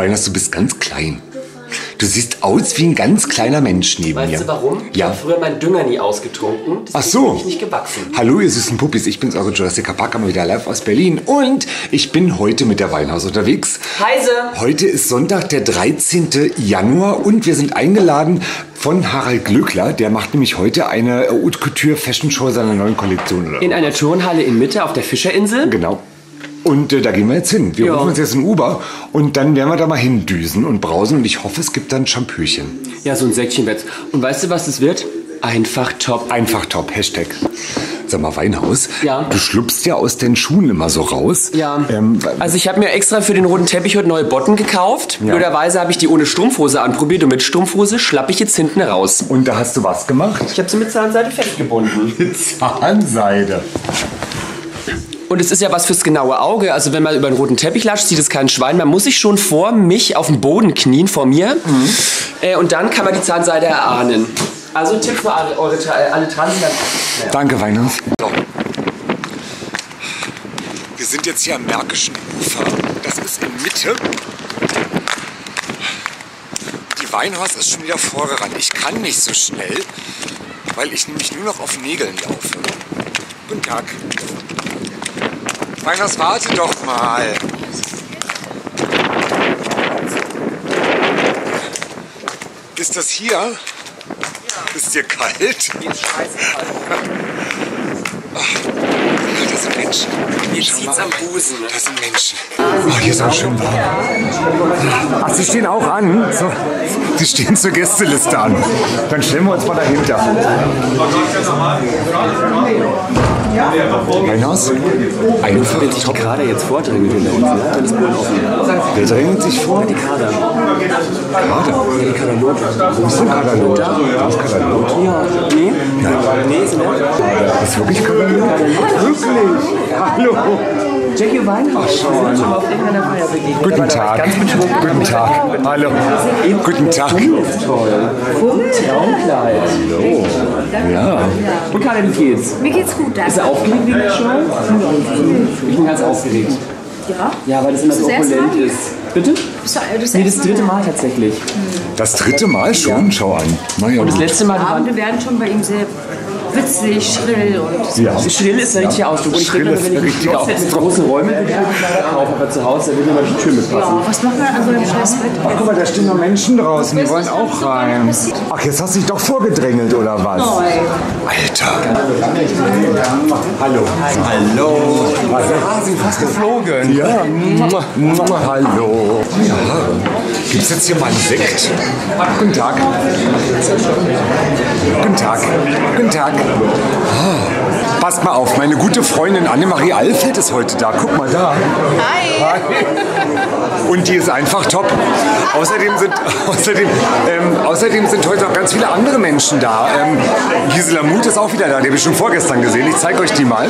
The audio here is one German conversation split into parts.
Weihnachts, du bist ganz klein. Du siehst aus wie ein ganz kleiner Mensch neben Weißt mir. du warum? Ich Ja. habe früher meinen Dünger nie ausgetrunken. Ach so. ich nicht gewachsen. Hallo, ihr süßen Puppis. Ich bin's, eure Jurassic Park, mal wieder live aus Berlin. Und ich bin heute mit der Weinhaus unterwegs. Heise! Heute ist Sonntag, der 13. Januar und wir sind eingeladen von Harald Glöckler. Der macht nämlich heute eine Haute Couture Fashion Show seiner neuen Kollektion. Oder? In einer Turnhalle in Mitte auf der Fischerinsel. Genau. Und äh, da gehen wir jetzt hin. Wir Ja. rufen uns jetzt ein Uber und dann werden wir da mal hindüsen und brausen und ich hoffe, es gibt dann Champöchen. Ja, so ein Säckchen wird's. Und weißt du, was es wird? Einfach top. Einfach top, Hashtag. Sag mal, Weinhaus, Ja. du schlupfst ja aus den Schuhen immer so raus. Ja. Ähm, also ich habe mir extra für den roten Teppich heute neue Botten gekauft. Ja. Blöderweise habe ich die ohne Strumpfhose anprobiert und mit Strumpfhose schlappe ich jetzt hinten raus. und da hast du was gemacht? Ich habe sie mit Zahnseide festgebunden. Mit Zahnseide. Und es ist ja was fürs genaue Auge. Also wenn man über den roten Teppich latscht, sieht es kein Schwein. Man muss sich schon vor mich auf den Boden knien, vor mir. Äh, und dann kann man die Zahnseide erahnen. Also ein Tipp für alle, eure, Tra- alle Transen. Danke, Weinhaus. So. Wir sind jetzt hier am Märkischen Ufer. Das ist in Mitte. Die Weinhaus ist schon wieder vorgerannt. Ich kann nicht so schnell, weil ich nämlich nur noch auf Nägeln laufe. Guten Tag. Weinhaus, warte doch mal. Ist das hier? Ist dir kalt? Ja, das sind Menschen. Schau zieht's mal. am Busen. Das sind Menschen. Oh, hier ist auch schön warm. Ach, Sie stehen auch an? So. Sie stehen zur Gästeliste an. Dann stellen wir uns mal dahinter. Weinhaus? Einfach Wenn sich die Kader jetzt vordrängelt hinter uns, ne? dann ist offen. Wer drängt sich vor? Die Kader. Kader. Ja, die Kaderlot. Wo ist denn Kaderlot? Wo ist Kaderlot? Ja, nee? Nee, ist nicht. Ist wirklich Kaderlot? Wirklich? Hallo. Jackie Weinhaus. Schau mal. Schon mal auf irgendeiner Feier begegnet. Guten Tag. Ganz betrunken. Guten Tag. Hallo. Guten Tag. ist toll. Traumkleid. Ja. Und Karin, wie geht's? Mir geht's gut, Ist danke. er aufgeregt wegen der Show? Ich bin ganz aufgeregt. Ja? Ja, weil das immer so opulent ist. Bitte? Das, Nee, das dritte Mal tatsächlich. Das dritte Mal schon? Schau an. Und das letzte Mal, Die Abende werden schon bei ihm sehr witzig, schrill und Ja. Schrill ist der richtige Ausdruck. Und ich Schrill denke, ist wenn ich würde ich mir die Kleider kaufen. Aber zu Hause, da will immer die Tür mitpassen. ja, was macht man an so einem scheiß Bett? Guck mal, da stehen noch Menschen draußen, die wollen auch rein. Ach, jetzt hast du dich doch vorgedrängelt, oder was? Alter. Hallo. Hallo. Ah, sind fast geflogen. Ja. Hallo. Ja. Gibt es jetzt hier mal einen Sekt? Guten Tag. Guten Tag. Guten Tag. Ah. Passt mal auf, meine gute Freundin Annemarie Alfeld ist heute da. Guck mal da. Hi. Und die ist einfach top. Außerdem sind, außerdem, ähm, außerdem sind heute noch ganz viele andere Menschen da. Ähm, Gisela Muth ist auch wieder da. Die habe ich schon vorgestern gesehen. Ich zeige euch die mal.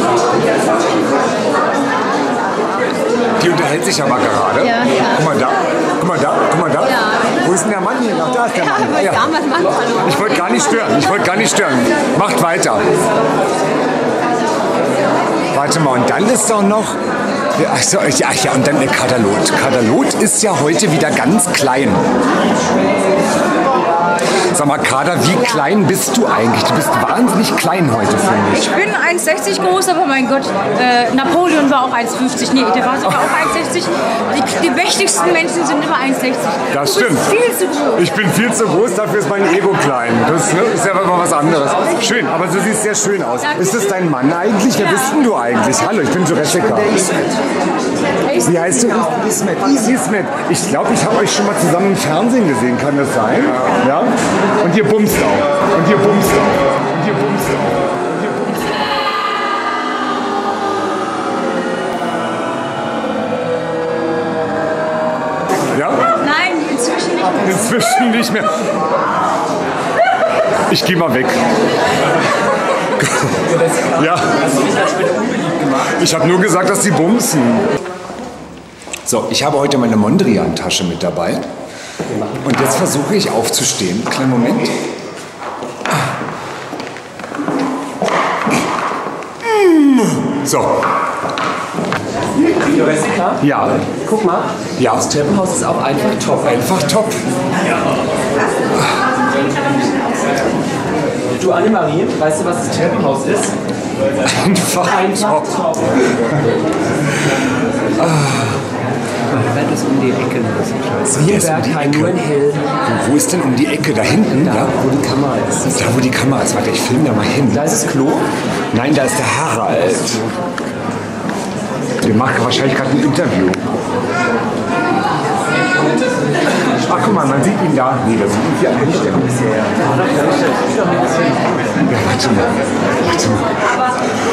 Die unterhält sich aber gerade. Ja, ja. Guck mal da. Guck mal da. Guck mal da. Wo ist denn der Mann hier? Ach, da ist der Mann. wollte damals machen, hallo. Ich wollte gar nicht stören. Ich wollte gar nicht stören. Macht weiter. Warte mal, und dann ist doch noch. Ach so, ja, ja, und dann der Kadalot. Kadalot ist ja heute wieder ganz klein. Sag mal, Kader, wie klein bist du eigentlich? Du bist wahnsinnig klein heute, finde ich. Ich bin 1,60 groß, aber mein Gott, äh, Napoleon war auch 1,50. Nee, der war sogar auch 1,60. Die, die mächtigsten Menschen sind immer 1,60. Das du stimmt. Bist viel zu groß. Ich bin viel zu groß, dafür ist mein Ego klein. Das ne, ist ja immer was anderes. Schön, aber du siehst sehr schön aus. Ist das dein Mann eigentlich? Wer bist denn du eigentlich? Hallo, ich bin Jurassica. Wie heißt du? Ismet. Ismet. Ich glaube, ich habe euch schon mal zusammen im Fernsehen gesehen. Kann das sein? Ja? Und ihr bumst auch. Und ihr bumst auch. Und ihr bumst auch. Und ihr bumst auch. Ja? Nein, inzwischen nicht mehr. Inzwischen nicht mehr. Ich gehe mal weg. ja. Ich habe nur gesagt, dass sie bumsen. So, ich habe heute meine Mondrian-Tasche mit dabei. Und jetzt versuche ich aufzustehen. Kleinen Moment. So. Annika, Ja, guck mal. Ja. Das Treppenhaus ist auch einfach top. einfach top. Du Annemarie, weißt du, was das Treppenhaus ist? Einfach Einfach top. Das ist um die Ecke. Ist um nur in Ecke. hell. Wo ist denn um die Ecke? Da hinten? Da, Ja. wo die Kamera ist. Da, wo die Kamera ist. Warte, ich film da mal hin. Da ist das Klo. Nein, da ist der Harald. Wir machen wahrscheinlich gerade ein Interview. Ach, guck mal, man sieht ihn da. Nee, da sieht ihn hier einstellen. Ja, warte mal. Warte mal.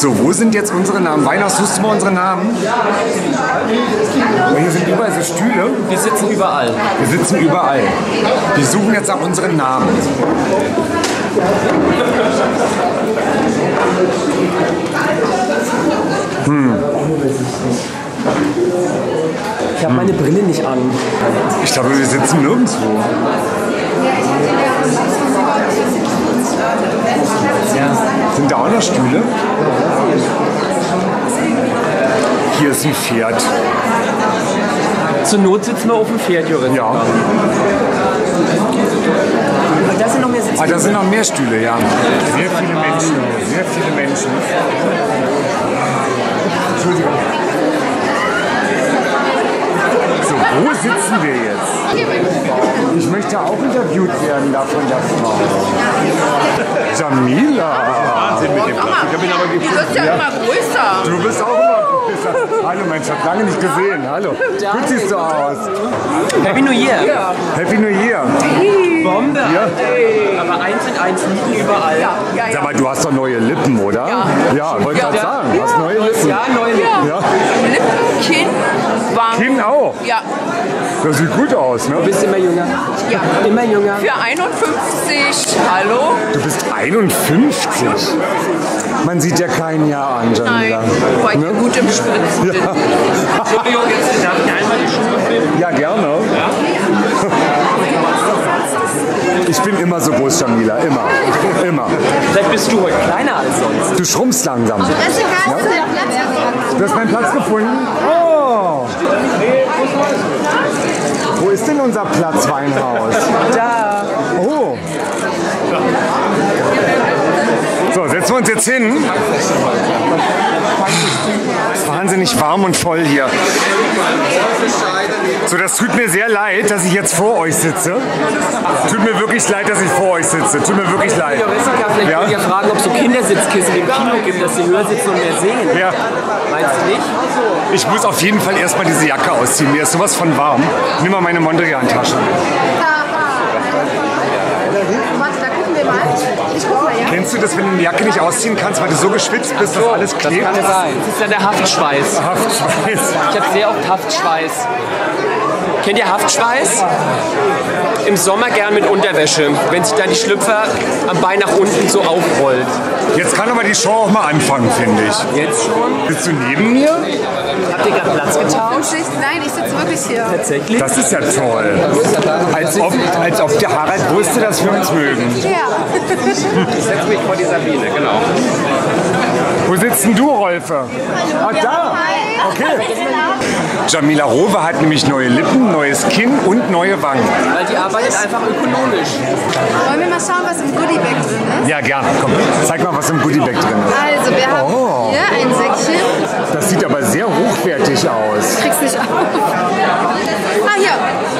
So, wo sind jetzt unsere Namen? Weihnachts, suchst du mal unsere Namen? Hier sind überall so Stühle. Wir sitzen überall. Wir sitzen überall. Wir suchen jetzt nach unseren Namen. Ich habe meine Brille nicht an. Ich glaube, wir sitzen nirgendwo. Sind da auch noch Stühle? Hier ist ein Pferd. Zur Not sitzen wir auf dem Pferd, Joris. Ja. Und da sind noch mehr Sitze. Ah, da sind noch mehr Stühle, ja. Sehr viele Menschen. Sehr viele Menschen. Entschuldigung. So, wo sitzen wir jetzt? Ich möchte auch interviewt werden da von der Frau. Jamila. Wahnsinn mit dem Platz. Ich habe ihn aber Die wird ja immer größer. Du bist auch immer. Hallo Mensch, hab lange nicht gesehen. Hallo. Gut siehst du aus. Happy New Year. Happy New Year. Bombe. Ja. Aber eins und eins liegen überall. Ja, ja, Sag ja. mal, du hast doch neue Lippen, oder? Ja. Ja, wollte gerade Ja. sagen. Du hast neue Lippen. Ja, neue Lippen. Ja. Lippen, Kinn, Wangen. Kinn auch. Ja, Das sieht gut aus, ne? Du bist immer jünger. ja. Immer jünger. Für 51. Hallo? Du bist 51. Man sieht ja kein Jahr an, Nein, Jamila. weil ich gut im Spritzen bin. Entschuldigung, jetzt darf ich einmal die Schuhe filmen. Ja, gerne. Ich bin immer so groß, Jamila. Immer. Immer. Vielleicht bist du heute kleiner als sonst. Du schrumpfst langsam. Du hast meinen Platz gefunden? Oh! Wo ist denn unser Platzweinhaus? Da. Oh! So, setzen wir uns jetzt hin. Es ist wahnsinnig warm und voll hier. So, das tut mir sehr leid, dass ich jetzt vor euch sitze. Tut mir wirklich leid, dass ich vor euch sitze. Tut mir wirklich leid. Vielleicht Ja? wollte ich ja fragen, ob es so Kindersitzkissen im Kino gibt, dass sie höher sitzen und mehr sehen. Ja. Meinst du nicht? Ich muss auf jeden Fall erstmal diese Jacke ausziehen. Mir ist sowas von warm. Nimm mal meine Mondrian-Tasche. Warte, da gucken wir mal. Ich guck mal, ja? Kennst du das, wenn du die Jacke nicht ausziehen kannst, weil du so geschwitzt bist, dass alles Das klebt? kann sein. Das ist ja der Haftschweiß. Haftschweiß. Ich habe sehr oft Haftschweiß. Kennt ihr Haftschweiß? Im Sommer gern mit Unterwäsche, wenn sich dann die Schlüpfer am Bein nach unten so aufrollt. Jetzt kann aber die Show auch mal anfangen, finde ich. Jetzt schon? Bist du neben mir? Habt ihr gerade Platz getauscht? Nein, ich sitze wirklich hier. Tatsächlich? Das ist ja toll. Als ob, als ob der Harald wusste, dass wir uns mögen. Ja. Ich setze mich vor die Sabine, genau. Wo sitzt denn du, Rolfe? Ah, da. Okay. Jamila Rowe hat nämlich neue Lippen, neues Kinn und neue Wangen. Weil die arbeitet einfach ökonomisch. Wollen wir mal schauen, was im Goodiebag drin ist? Ja, gerne. Komm, zeig mal, was im Goodiebag drin ist. Also, wir haben Oh. hier ein Säckchen. Das sieht aber sehr hochwertig aus. Kriegst nicht auf. Ah, hier.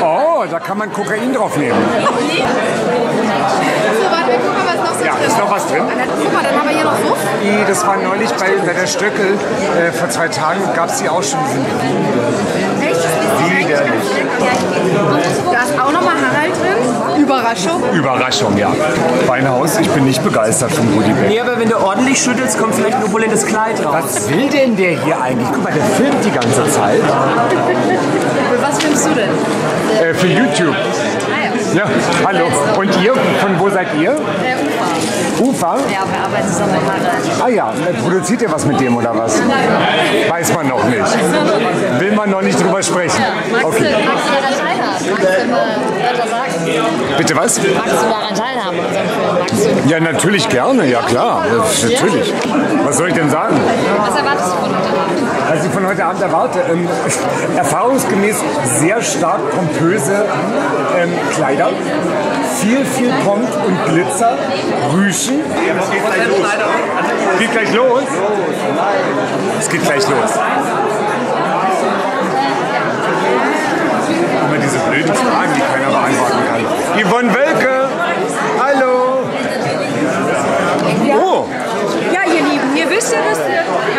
Oh, da kann man Kokain drauf nehmen. So, warte, wir gucken was noch so Ja, drin ist noch was drin? Ah, dann, guck mal, dann haben wir hier noch so. Die, das war neulich bei, bei der Stöckel. Äh, vor zwei Tagen gab es die auch schon. Echt? widerlich. Da ist auch nochmal Harald drin. Überraschung. Überraschung, ja. Beinhaus, ich bin nicht begeistert vom Goodiebag. Nee, aber wenn du ordentlich schüttelst, kommt vielleicht ein opulentes Kleid raus. Was will denn der hier eigentlich? Guck mal, der filmt die ganze Zeit. Was filmst du denn? Äh, für YouTube. Ah ja. Ja, hallo. Und ihr, von wo seid ihr? Der Ufer. Ufer? Ja, wir arbeiten zusammen mit Harald. Ah ja, produziert ihr was mit dem oder was? Weiß man noch nicht. Will man noch nicht drüber sprechen. Okay. Magst du daran teilhaben? Magst du mal weiter sagen? Bitte was? Magst du daran teilhaben unserem Film? Ja, natürlich gerne, ja klar. Ja, Natürlich. Was soll ich denn sagen? Was erwartest du von heute Abend? Was ich von heute Abend erwarte, ähm, erfahrungsgemäß sehr stark pompöse ähm, Kleider, viel, viel Pomp und Glitzer, Rüschen. Geht gleich los? Es geht gleich los. Immer diese blöden Fragen, die keiner beantworten kann. Yvonne Welke, hallo. Oh, Ja, ihr Lieben, ihr wisst ja, dass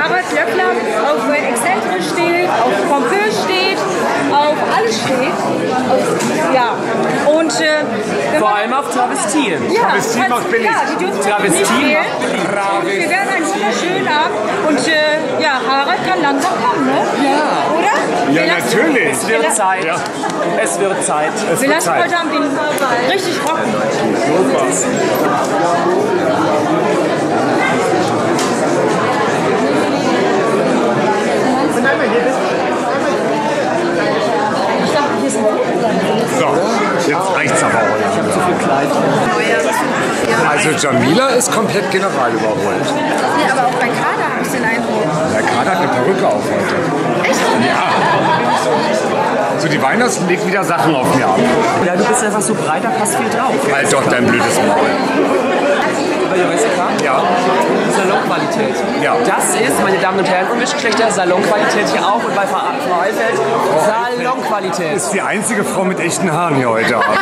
Harald Löckler auf äh, Exzentrisch steht, auf pompös steht, auf alles steht. Auf, ja, und äh, wenn Vor man- allem auf Travestien. ja, Travestie macht billig. Ja, die dürfen Travestie macht Und Wir werden einen wunderschönen Abend. Und äh, ja, Harald kann langsam kommen, ne? Ja. Oder? ja lassen- natürlich. Es wird Zeit. Es wird Zeit. Es Wir wird lassen Zeit. heute Abend den richtig rocken. So, jetzt reicht's aber auch. Also Jamila ist komplett general überholt. Nee, aber auch bei Kader habe ich den Eindruck. Der Kader hat eine Perücke auf heute. Echt? Ja. So, die Weihnachten legt wieder Sachen auf mir ab. Ja, du bist einfach so breit, da passt viel drauf. Halt doch dein blödes Maul. Bei Jessica? Ja. Salonqualität. Ja. Das ist, meine Damen und Herren, Unmischgeschlechter, Salonqualität hier auch und bei Frau Eifeld Salonqualität. Ist die einzige Frau mit echten Haaren hier heute Abend.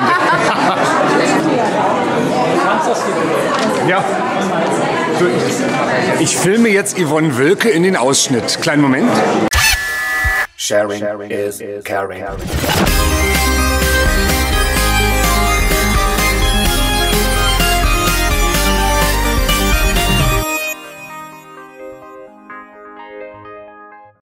ja. Ich, ich filme jetzt Yvonne Wilke in den Ausschnitt. Kleinen Moment. Sharing is caring.